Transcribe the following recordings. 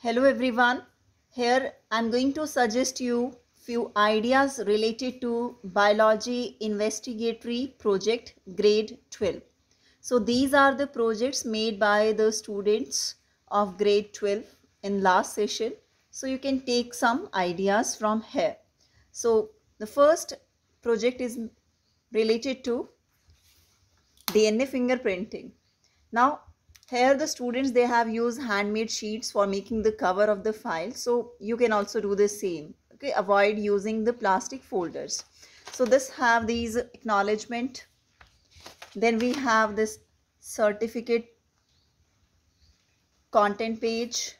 Hello everyone. Here I'm going to suggest you few ideas related to biology investigatory project grade 12. So these are the projects made by the students of grade 12 in last session. So you can take some ideas from here. So the first project is related to DNA fingerprinting. Now here the students they have used handmade sheets for making the cover of the file. So you can also do the same. Okay avoid using the plastic folders. So this have these acknowledgement. Then we have this certificate content page.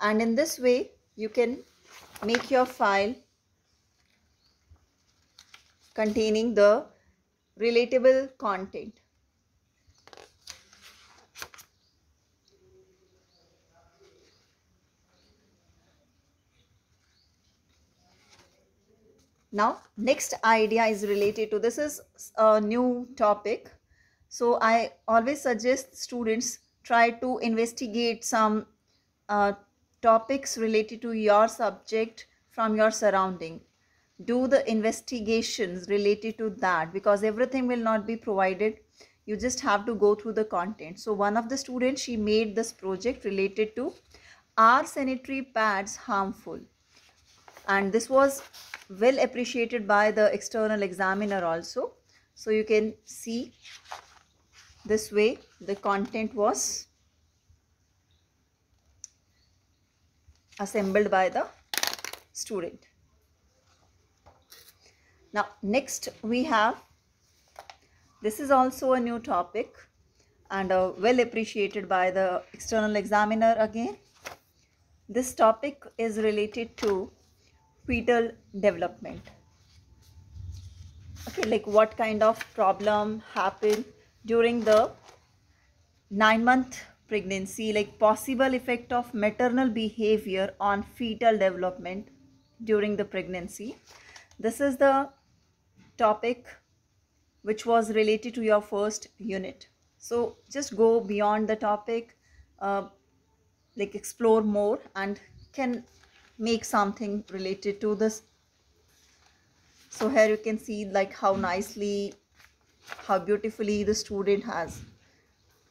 And in this way you can make your file containing the relatable content now next idea is related to this is a new topic. So i always suggest students try to investigate some uh, topics related to your subject from your surrounding. Do the investigations related to that because everything will not be provided. You just have to go through the content. So one of the students she made this project related to are sanitary pads harmful and this was well appreciated by the external examiner also. So you can see this way the content was assembled by the student. Now next we have this is also a new topic and uh, well appreciated by the external examiner again. This topic is related to fetal development. Okay like what kind of problem happen during the nine month pregnancy like possible effect of maternal behavior on fetal development during the pregnancy? This is the topic which was related to your first unit. So just go beyond the topic uh, like explore more and can make something related to this. So here you can see like how nicely how beautifully the student has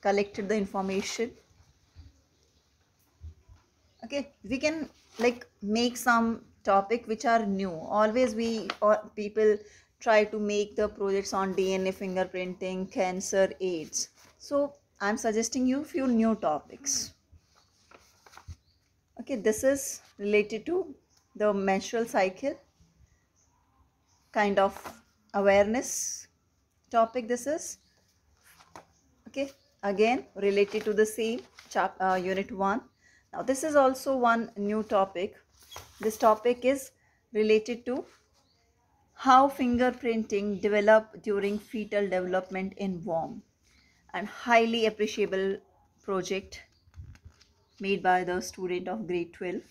collected the information. Okay we can like make some topic which are new. Always we or people try to make the projects on dna fingerprinting cancer aids. So i'm suggesting you few new topics okay this is related to the menstrual cycle. Kind of awareness topic this is. Okay again related to the same chap uh, unit 1 now this is also one new topic. This topic is related to how fingerprinting develop during fetal development in womb and highly appreciable project made by the student of grade 12